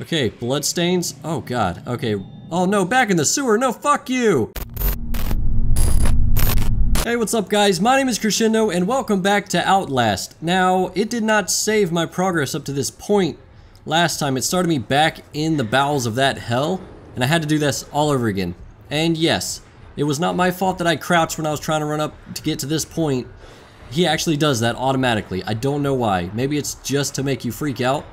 Okay, bloodstains. Oh god. Okay. Oh no, back in the sewer. No, fuck you. Hey, what's up guys? My name is Krisscendo and welcome back to Outlast. Now, it did not save my progress up to this point last time. It started me back in the bowels of that hell and I had to do this all over again. And yes, it was not my fault that I crouched when I was trying to run up to get to this point. He actually does that automatically. I don't know why. Maybe it's just to make you freak out.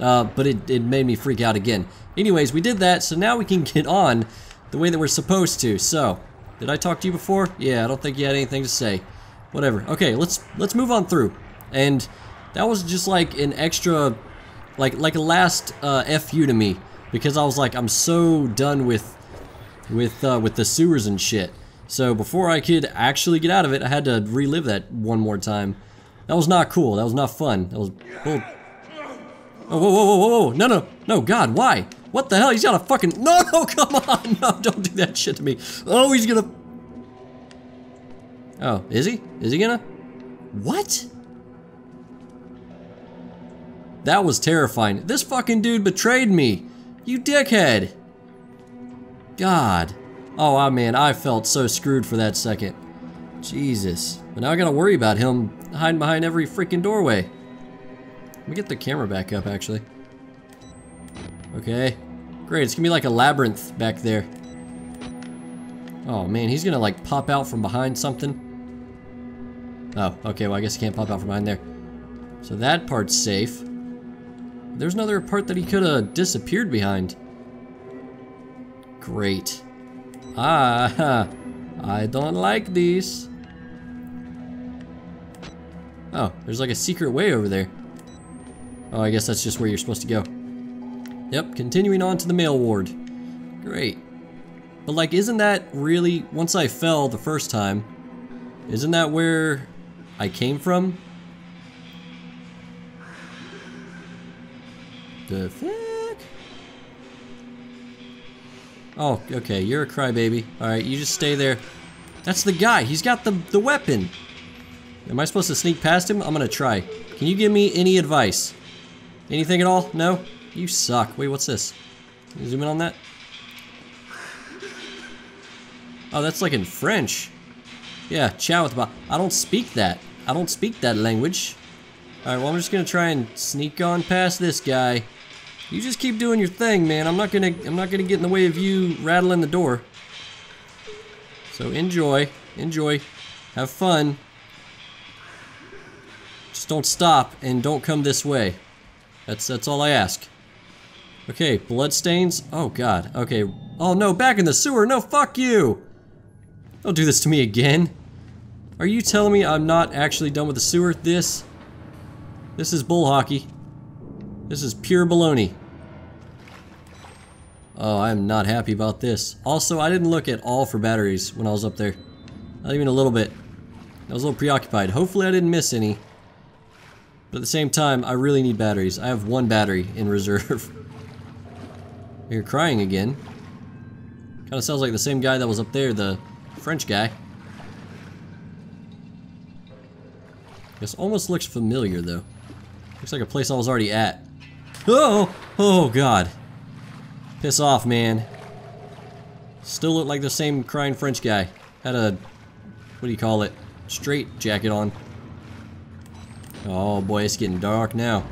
Uh, but it, it made me freak out again. Anyways, we did that, so now we can get on the way that we're supposed to. So, did I talk to you before? Yeah, I don't think you had anything to say. Whatever. Okay, let's let's move on through. And that was just like an extra, like like a last uh, fu to me because I was like, I'm so done with with uh, with the sewers and shit. So before I could actually get out of it, I had to relive that one more time. That was not cool. That was not fun. That was bull Oh, whoa, whoa, whoa, whoa, no, no, no, God, why? What the hell? He's got a fucking, no, no, come on, no, don't do that shit to me. Oh, he's gonna, oh, is he? Is he gonna? What? That was terrifying. This fucking dude betrayed me. You dickhead. God. Oh, I man, I felt so screwed for that second. Jesus. But now I gotta worry about him hiding behind every freaking doorway. Let me get the camera back up, actually. Okay. Great, it's gonna be like a labyrinth back there. Oh man, he's gonna like pop out from behind something. Oh, okay, well I guess he can't pop out from behind there. So that part's safe. There's another part that he could have disappeared behind. Great. Ah, I don't like these. Oh, there's like a secret way over there. Oh, I guess that's just where you're supposed to go. Yep, continuing on to the male ward. Great. But like, isn't that really, once I fell the first time, isn't that where I came from? The fuck? Oh, okay, you're a crybaby. Alright, you just stay there. That's the guy, he's got the, the weapon. Am I supposed to sneak past him? I'm gonna try. Can you give me any advice? Anything at all? No? You suck. Wait, what's this? Zoom in on that? Oh, that's like in French. Yeah, ciao with I don't speak that. I don't speak that language. Alright, well I'm just gonna try and sneak on past this guy. You just keep doing your thing, man. I'm not gonna I'm not gonna get in the way of you rattling the door. So enjoy. Enjoy. Have fun. Just don't stop and don't come this way. That's that's all I ask. Okay, bloodstains. Oh god. Okay. Oh no, back in the sewer. No, fuck you. Don't do this to me again. Are you telling me I'm not actually done with the sewer? This This is bull hockey. This is pure baloney. Oh, I'm not happy about this. Also, I didn't look at all for batteries when I was up there. Not even a little bit. I was a little preoccupied. Hopefully I didn't miss any. But at the same time, I really need batteries. I have one battery in reserve. You're crying again. Kind of sounds like the same guy that was up there, the French guy. This almost looks familiar, though. Looks like a place I was already at. Oh! Oh, God. Piss off, man. Still look like the same crying French guy. Had a, what do you call it, straight jacket on. Oh boy, it's getting dark now.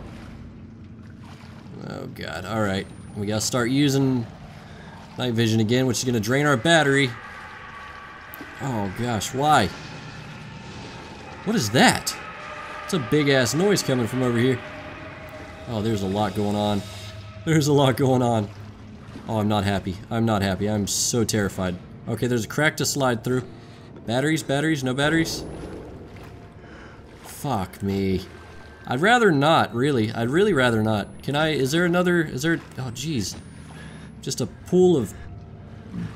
Oh god, alright. We gotta start using night vision again, which is gonna drain our battery. Oh gosh, why? What is that? It's a big ass noise coming from over here. Oh, there's a lot going on. There's a lot going on. Oh, I'm not happy. I'm not happy. I'm so terrified. Okay, there's a crack to slide through. Batteries, batteries, no batteries? Fuck me. I'd rather not, really. I'd really rather not. Can I, is there another, is there, oh jeez. Just a pool of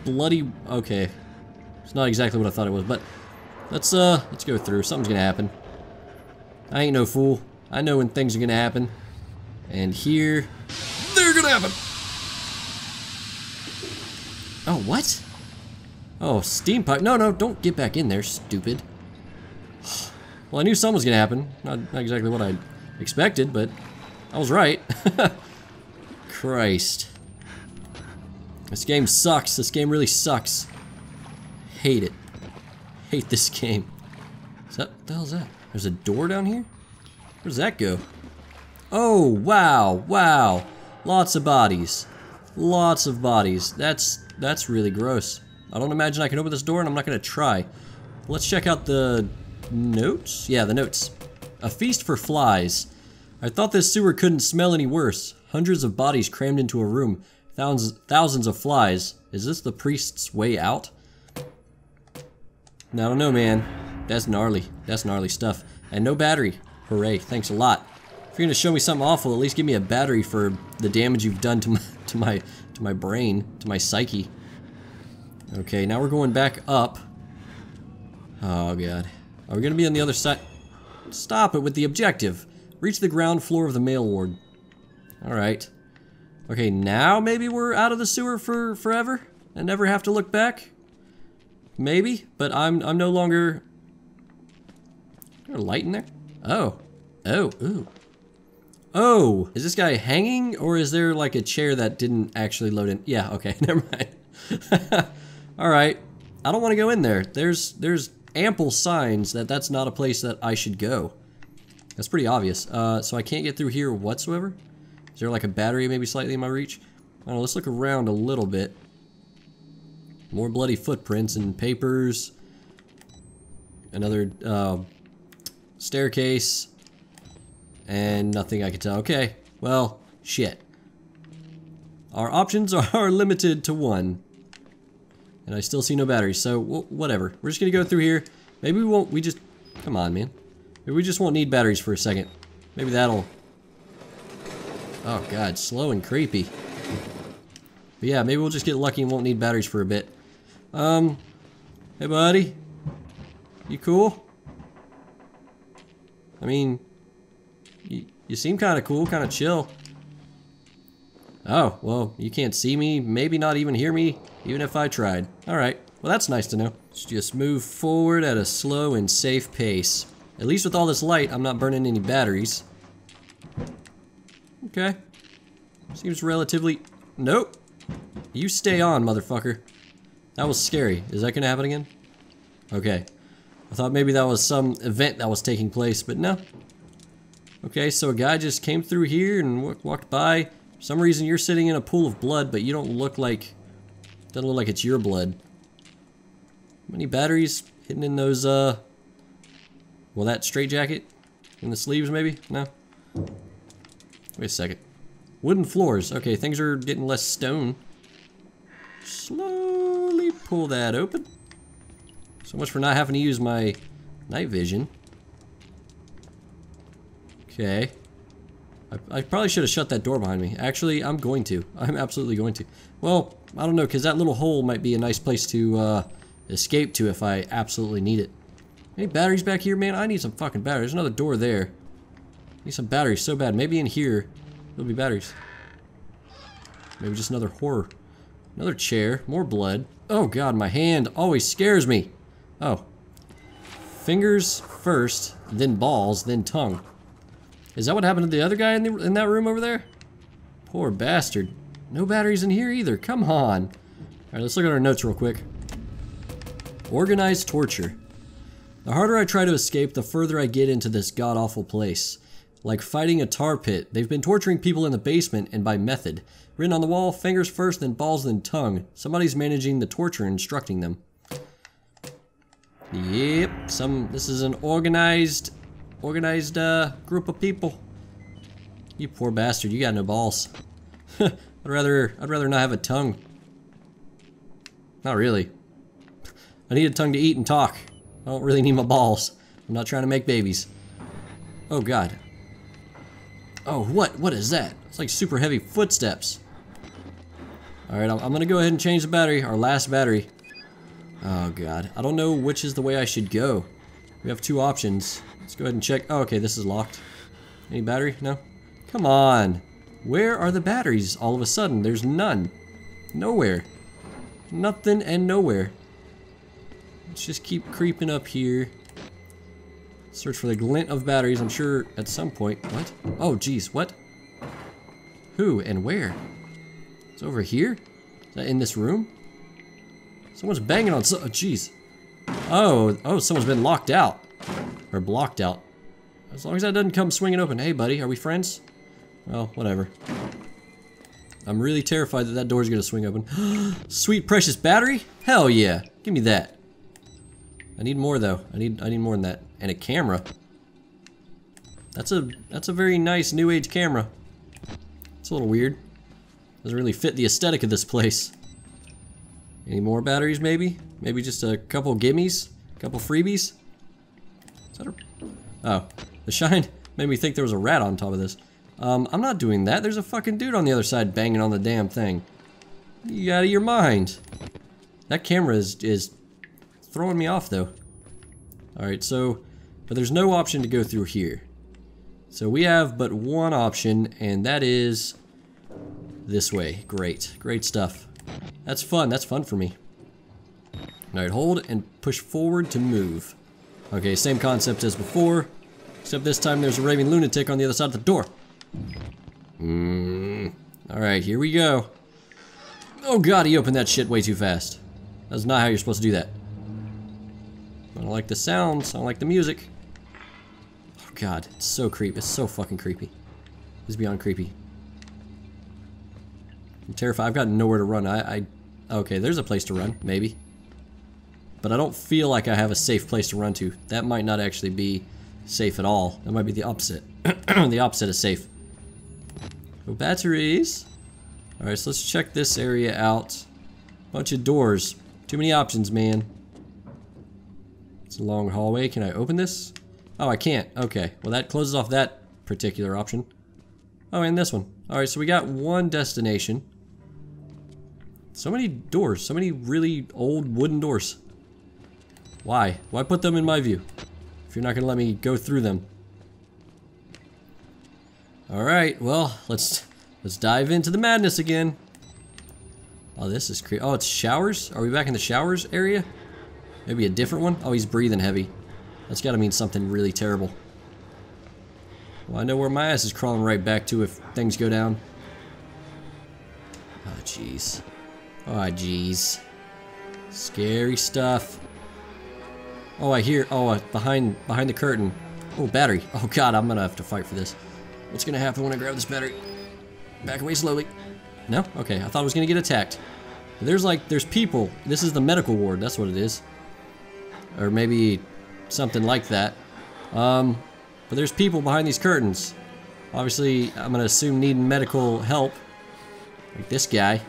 bloody, okay. It's not exactly what I thought it was, but let's, uh, let's go through. Something's gonna happen. I ain't no fool. I know when things are gonna happen. And here, they're gonna happen. Oh, what? Oh, steam pipe. No, no, don't get back in there, stupid. Well, I knew something was going to happen. Not, not exactly what I expected, but I was right. Christ. This game sucks. This game really sucks. Hate it. Hate this game. Is that, what the hell is that? There's a door down here? Where does that go? Oh, wow, wow. Lots of bodies. Lots of bodies. That's, that's really gross. I don't imagine I can open this door and I'm not gonna try. Let's check out the notes? Yeah, the notes. A feast for flies. I thought this sewer couldn't smell any worse. Hundreds of bodies crammed into a room. Thousands, thousands of flies. Is this the priest's way out? I don't know, man. That's gnarly. That's gnarly stuff. And no battery. Hooray. Thanks a lot. If you're gonna show me something awful, at least give me a battery for the damage you've done to my to my to my brain, to my psyche. Okay, now we're going back up. Oh god. Are we gonna be on the other side? Stop it with the objective. Reach the ground floor of the male ward. Alright. Okay, now maybe we're out of the sewer for forever and never have to look back? Maybe, but I'm I'm no longer is there a light in there? Oh. Oh, ooh. Oh, is this guy hanging or is there like a chair that didn't actually load in? Yeah, okay, never mind. All right. I don't want to go in there. There's there's ample signs that that's not a place that I should go. That's pretty obvious. Uh, so I can't get through here whatsoever? Is there like a battery maybe slightly in my reach? I don't know, let's look around a little bit. More bloody footprints and papers. Another uh, staircase. And nothing I can tell. Okay, well, shit. Our options are limited to one. And I still see no batteries, so whatever. We're just gonna go through here. Maybe we won't, we just, come on, man. Maybe we just won't need batteries for a second. Maybe that'll, oh god, slow and creepy. But yeah, maybe we'll just get lucky and won't need batteries for a bit. Um, hey buddy. You cool? I mean, you, you seem kind of cool, kind of chill. Oh, well, you can't see me, maybe not even hear me, even if I tried. Alright, well that's nice to know. Let's just move forward at a slow and safe pace. At least with all this light, I'm not burning any batteries. Okay. Seems relatively... Nope. You stay on, motherfucker. That was scary. Is that gonna happen again? Okay. I thought maybe that was some event that was taking place, but no. Okay, so a guy just came through here and walked by. For some reason you're sitting in a pool of blood, but you don't look like... Doesn't look like it's your blood. How Many batteries hidden in those, uh... Well, that straight jacket? In the sleeves, maybe? No? Wait a second. Wooden floors. Okay, things are getting less stone. Slowly pull that open. So much for not having to use my night vision. Okay. I, I probably should have shut that door behind me. Actually, I'm going to. I'm absolutely going to. Well, I don't know, because that little hole might be a nice place to uh, escape to if I absolutely need it. Any batteries back here, man? I need some fucking batteries. There's another door there. Need some batteries so bad. Maybe in here there'll be batteries. Maybe just another horror. Another chair. More blood. Oh god, my hand always scares me. Oh. Fingers first, then balls, then tongue. Is that what happened to the other guy in, the, in that room over there? Poor bastard. No batteries in here either. Come on. Alright, let's look at our notes real quick. Organized torture. The harder I try to escape, the further I get into this god-awful place. Like fighting a tar pit, they've been torturing people in the basement and by method. Written on the wall, fingers first, then balls, then tongue. Somebody's managing the torture and instructing them. Yep, some. This is an organized, organized uh, group of people. You poor bastard, you got no balls. I'd rather, I'd rather not have a tongue. Not really. I need a tongue to eat and talk. I don't really need my balls. I'm not trying to make babies. Oh god. Oh, what? What is that? It's like super heavy footsteps. Alright, I'm, I'm gonna go ahead and change the battery, our last battery. Oh god. I don't know which is the way I should go. We have two options. Let's go ahead and check. Oh, okay, this is locked. Any battery? No? Come on. Where are the batteries all of a sudden? There's none. Nowhere. Nothing and nowhere. Let's just keep creeping up here. Search for the glint of batteries. I'm sure at some point... What? Oh, geez. What? Who and where? It's over here? Is that in this room? Someone's banging on so- oh, jeez. Oh, oh, someone's been locked out. Or blocked out. As long as that doesn't come swinging open. Hey, buddy, are we friends? Well, whatever. I'm really terrified that that door's gonna swing open. Sweet precious battery? Hell yeah. Give me that. I need more though. I need I need more than that. And a camera. That's a that's a very nice new age camera. It's a little weird. Doesn't really fit the aesthetic of this place. Any more batteries maybe? Maybe just a couple gimmies? A couple freebies? Is that a... Oh. The shine made me think there was a rat on top of this. Um, I'm not doing that. There's a fucking dude on the other side banging on the damn thing. You out of your mind. That camera is, is throwing me off though. Alright, so, but there's no option to go through here. So we have but one option, and that is this way. Great, great stuff. That's fun, that's fun for me. Alright, hold and push forward to move. Okay, same concept as before, except this time there's a raving lunatic on the other side of the door. Mm. Alright, here we go. Oh god, he opened that shit way too fast. That's not how you're supposed to do that. I don't like the sounds, I don't like the music. Oh god, it's so creepy. It's so fucking creepy. It's beyond creepy. I'm terrified. I've got nowhere to run. I, I... Okay, there's a place to run, maybe. But I don't feel like I have a safe place to run to. That might not actually be safe at all. That might be the opposite. the opposite is safe. No batteries. Alright, so let's check this area out. Bunch of doors. Too many options, man. It's a long hallway. Can I open this? Oh, I can't. Okay. Well, that closes off that particular option. Oh, and this one. Alright, so we got one destination. So many doors. So many really old wooden doors. Why? Why put them in my view? If you're not to let me go through them. Alright, well, let's let's dive into the madness again. Oh, this is crazy. Oh, it's showers? Are we back in the showers area? Maybe a different one? Oh, he's breathing heavy. That's gotta mean something really terrible. Well, I know where my ass is crawling right back to if things go down. Oh, jeez. Oh, jeez. Scary stuff. Oh, I hear. Oh, uh, behind behind the curtain. Oh, battery. Oh, God, I'm gonna have to fight for this. What's gonna happen when I grab this battery? Back away slowly. No? Okay, I thought I was gonna get attacked. There's like, there's people. This is the medical ward, that's what it is. Or maybe something like that. Um, but there's people behind these curtains. Obviously, I'm gonna assume needing medical help. Like this guy.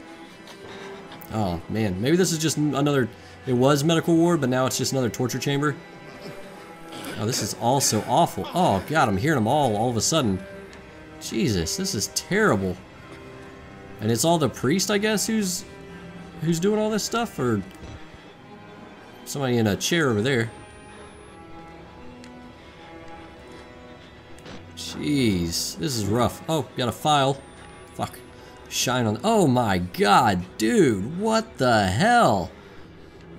Oh, man. Maybe this is just another... It was medical ward, but now it's just another torture chamber. Oh, this is all so awful. Oh, God, I'm hearing them all all of a sudden. Jesus, this is terrible. And it's all the priest, I guess, who's who's doing all this stuff, or somebody in a chair over there. Jeez, this is rough. Oh, got a file. Fuck. Shine on. Oh my god, dude, what the hell?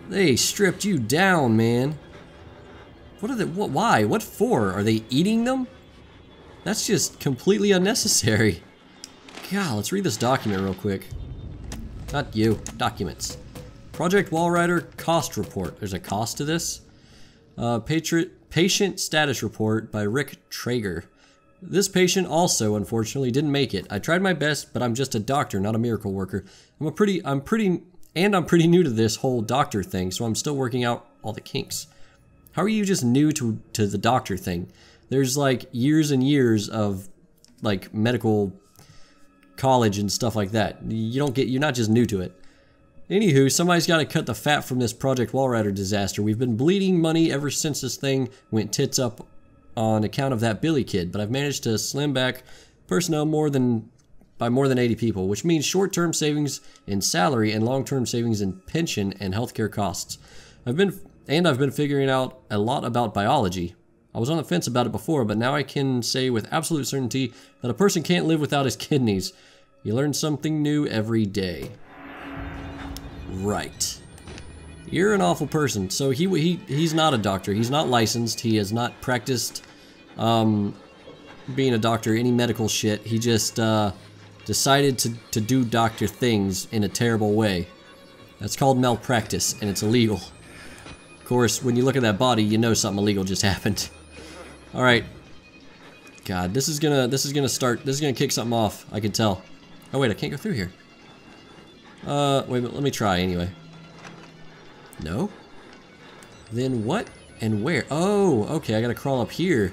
They stripped you down, man. What are they? What? Why? What for? Are they eating them? That's just completely unnecessary. God, let's read this document real quick. Not you, documents. Project Walrider cost report. There's a cost to this. Uh, patient status report by Rick Trager. This patient also, unfortunately, didn't make it. I tried my best, but I'm just a doctor, not a miracle worker. I'm a pretty, I'm pretty, and I'm pretty new to this whole doctor thing, so I'm still working out all the kinks. How are you just new to, to the doctor thing? there's like years and years of like medical college and stuff like that. You don't get, you're not just new to it. Anywho, somebody's got to cut the fat from this Project Walrider disaster. We've been bleeding money ever since this thing went tits up on account of that Billy kid, but I've managed to slim back personnel more than by more than 80 people, which means short-term savings in salary and long-term savings in pension and healthcare costs. I've been and I've been figuring out a lot about biology. I was on the fence about it before, but now I can say with absolute certainty that a person can't live without his kidneys. You learn something new every day. Right. You're an awful person. So he, he he's not a doctor. He's not licensed. He has not practiced um, being a doctor, any medical shit. He just uh, decided to, to do doctor things in a terrible way. That's called malpractice, and it's illegal. Of course, when you look at that body, you know something illegal just happened. Alright. God, this is gonna this is gonna start this is gonna kick something off, I can tell. Oh wait, I can't go through here. Uh wait a minute, let me try anyway. No? Then what and where? Oh, okay, I gotta crawl up here.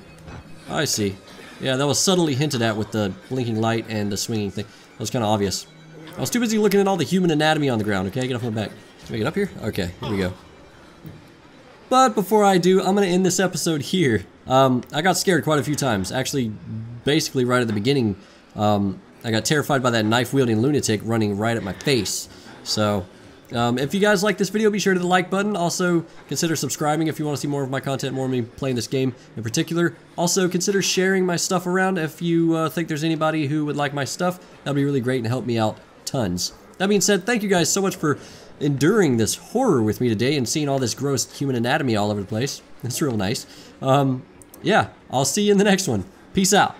I see. Yeah, that was subtly hinted at with the blinking light and the swinging thing. That was kind of obvious. I was too busy looking at all the human anatomy on the ground, okay? Get off my back. Can I get up here? Okay, here we go. But before I do, I'm going to end this episode here. Um, I got scared quite a few times. Actually, basically right at the beginning, um, I got terrified by that knife-wielding lunatic running right at my face. So, um, if you guys like this video, be sure to the like button. Also, consider subscribing if you want to see more of my content, more of me playing this game in particular. Also, consider sharing my stuff around if you uh, think there's anybody who would like my stuff. That'd be really great and help me out tons. That being said, thank you guys so much for enduring this horror with me today and seeing all this gross human anatomy all over the place. It's real nice. Um, yeah, I'll see you in the next one. Peace out.